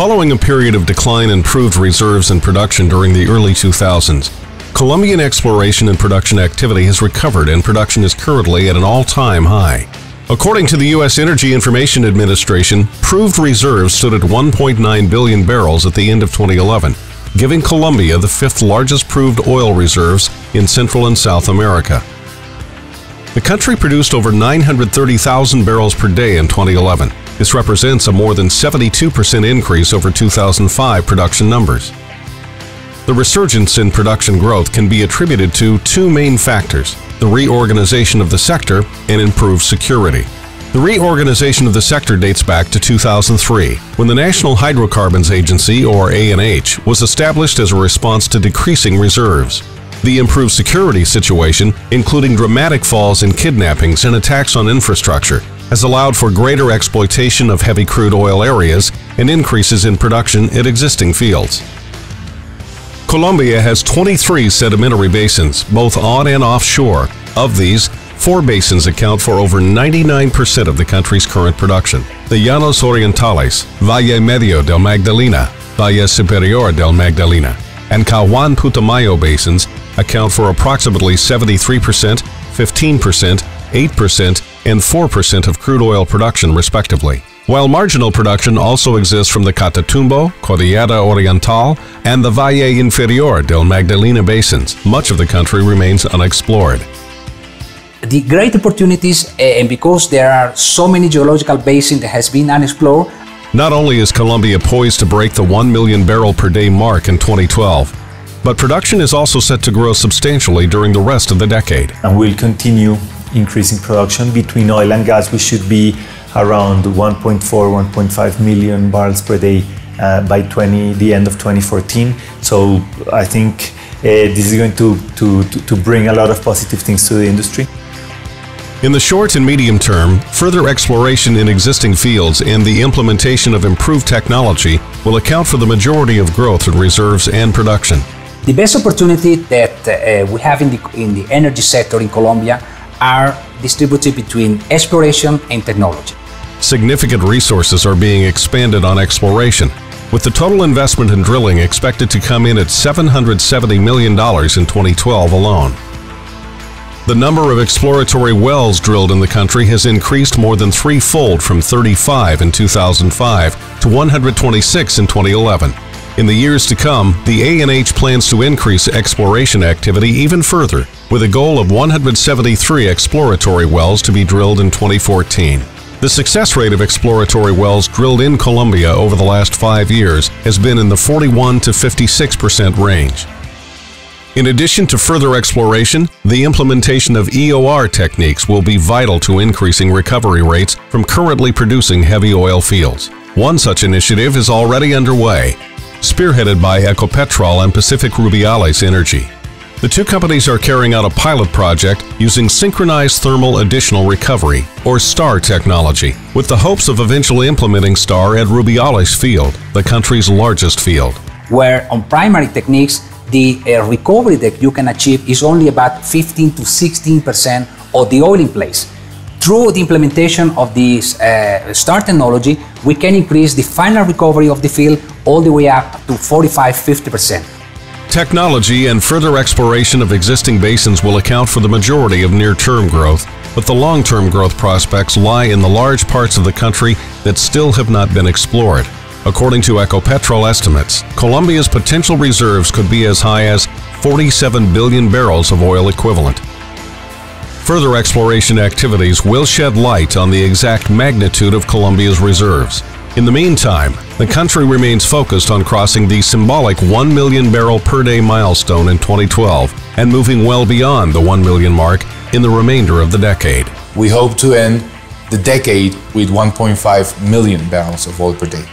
Following a period of decline in proved reserves and production during the early 2000s, Colombian exploration and production activity has recovered and production is currently at an all-time high. According to the U.S. Energy Information Administration, proved reserves stood at 1.9 billion barrels at the end of 2011, giving Colombia the fifth largest proved oil reserves in Central and South America. The country produced over 930,000 barrels per day in 2011. This represents a more than 72% increase over 2005 production numbers. The resurgence in production growth can be attributed to two main factors the reorganization of the sector and improved security. The reorganization of the sector dates back to 2003, when the National Hydrocarbons Agency, or ANH, was established as a response to decreasing reserves. The improved security situation, including dramatic falls in kidnappings and attacks on infrastructure, has allowed for greater exploitation of heavy crude oil areas and increases in production at existing fields. Colombia has 23 sedimentary basins, both on and offshore. Of these, four basins account for over 99% of the country's current production. The Llanos Orientales, Valle Medio del Magdalena, Valle Superior del Magdalena, and Caguán Putumayo basins account for approximately 73%, 15%, 8%, and 4% of crude oil production, respectively. While marginal production also exists from the Catatumbo, Cordillera Oriental, and the Valle Inferior del Magdalena basins, much of the country remains unexplored. The great opportunities, eh, and because there are so many geological basins that has been unexplored, not only is Colombia poised to break the 1 million barrel per day mark in 2012, but production is also set to grow substantially during the rest of the decade. And we'll continue increasing production. Between oil and gas, we should be around 1.4, 1.5 million barrels per day uh, by 20, the end of 2014. So I think uh, this is going to, to, to bring a lot of positive things to the industry. In the short and medium term, further exploration in existing fields and the implementation of improved technology will account for the majority of growth in reserves and production. The best opportunity that uh, we have in the, in the energy sector in Colombia are distributed between exploration and technology. Significant resources are being expanded on exploration, with the total investment in drilling expected to come in at $770 million in 2012 alone. The number of exploratory wells drilled in the country has increased more than threefold from 35 in 2005 to 126 in 2011. In the years to come, the ANH plans to increase exploration activity even further, with a goal of 173 exploratory wells to be drilled in 2014. The success rate of exploratory wells drilled in Colombia over the last five years has been in the 41 to 56 percent range. In addition to further exploration, the implementation of EOR techniques will be vital to increasing recovery rates from currently producing heavy oil fields. One such initiative is already underway, spearheaded by Ecopetrol and Pacific Rubiales Energy. The two companies are carrying out a pilot project using synchronized thermal additional recovery, or STAR technology, with the hopes of eventually implementing STAR at Rubiales Field, the country's largest field. Where on primary techniques, the uh, recovery that you can achieve is only about 15 to 16% of the oil in place. Through the implementation of this uh, STAR technology, we can increase the final recovery of the field all the way up to 45-50%. Technology and further exploration of existing basins will account for the majority of near-term growth, but the long-term growth prospects lie in the large parts of the country that still have not been explored. According to Ecopetrol estimates, Colombia's potential reserves could be as high as 47 billion barrels of oil equivalent. Further exploration activities will shed light on the exact magnitude of Colombia's reserves. In the meantime, the country remains focused on crossing the symbolic 1 million barrel per day milestone in 2012 and moving well beyond the 1 million mark in the remainder of the decade. We hope to end the decade with 1.5 million barrels of oil per day.